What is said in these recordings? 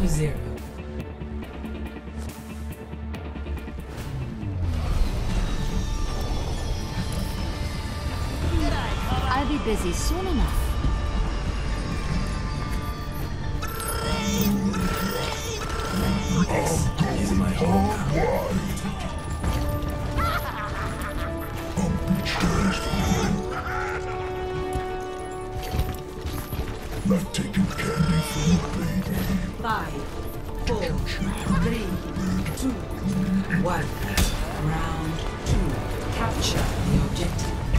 to zero. I'll be busy soon enough. is my home. Not taking candy from a baby. Five, four, three, two, one. Round two. Capture the objective.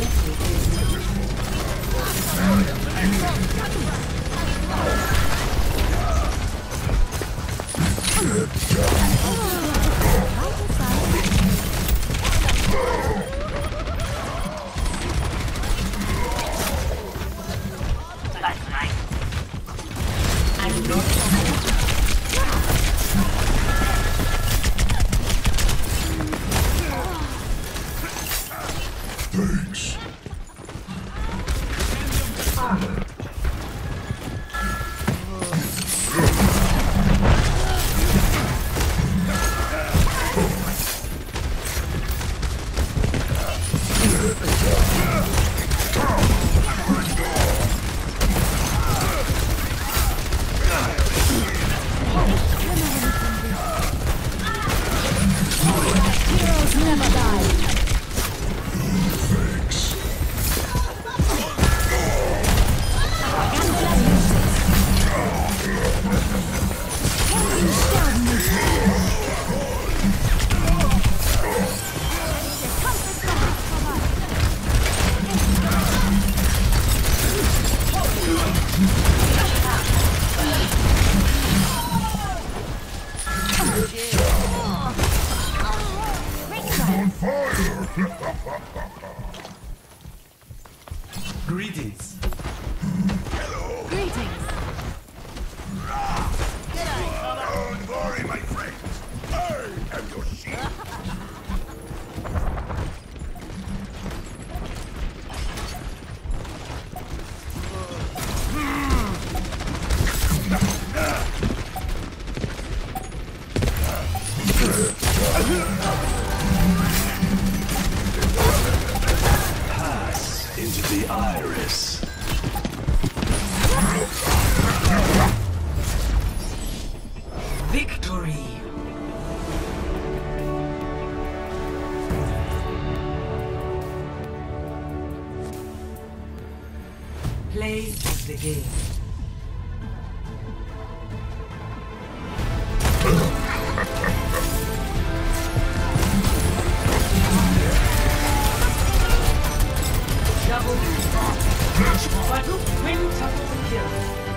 The objective Thanks. Fire! Greetings. Hello. Greetings. Don't worry, my friends. I am your shield. Into iris. victory. Play the game. But who wins up here?